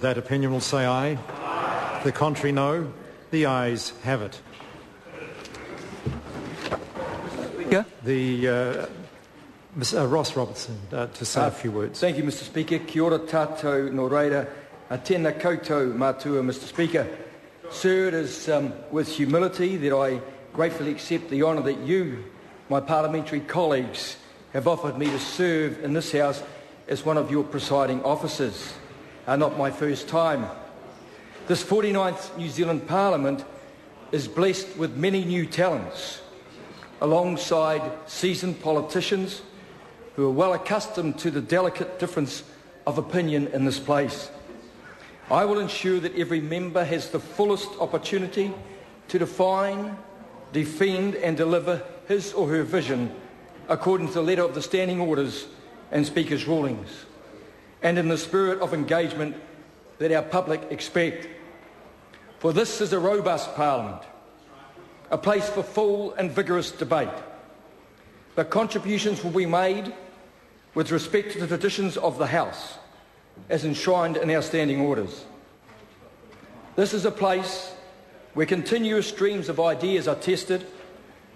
That opinion will say aye. aye. The contrary, no. The ayes have it. Speaker? The uh, Ms, uh, Ross Robertson uh, to say Uh, a few words. Thank you, Mr. Speaker. Kia ora tātou no reira. A tēnā koutou mātua, Mr. Speaker. Sir, it is um, with humility that I gratefully accept the honour that you, my parliamentary colleagues, have offered me to serve in this House as one of your presiding officers. Uh, not my first time. This 49th New Zealand Parliament is blessed with many new talents, alongside seasoned politicians who are well accustomed to the delicate difference of opinion in this place. I will ensure that every member has the fullest opportunity to define, defend and deliver his or her vision according to the letter of the standing orders and speaker's rulings and in the spirit of engagement that our public expect. For this is a robust parliament, a place for full and vigorous debate. But contributions will be made with respect to the traditions of the House, as enshrined in our standing orders. This is a place where continuous streams of ideas are tested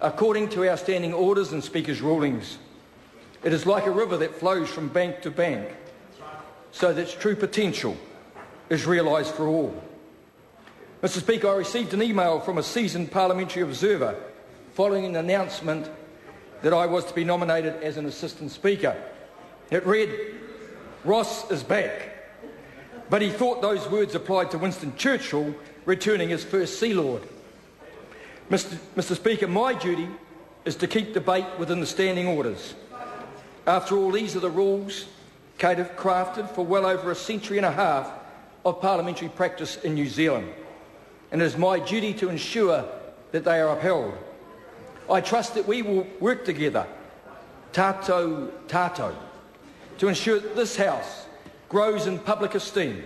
according to our standing orders and speakers' rulings. It is like a river that flows from bank to bank, so that its true potential is realised for all. Mr. Speaker, I received an email from a seasoned parliamentary observer following an announcement that I was to be nominated as an assistant speaker. It read, Ross is back. But he thought those words applied to Winston Churchill returning as first Sea Lord. Mr. Mr. Speaker, my duty is to keep debate within the standing orders. After all, these are the rules crafted for well over a century and a half of parliamentary practice in New Zealand. And it is my duty to ensure that they are upheld. I trust that we will work together, tato tato, to ensure that this House grows in public esteem.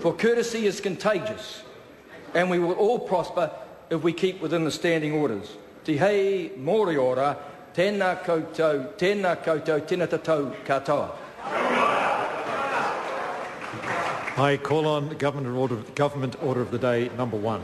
For courtesy is contagious, and we will all prosper if we keep within the standing orders. Tihei mauri ora, tēnā koutou, tēnā koutou, tēnā tatou katoa. I call on Government Order, Government Order of the Day number one.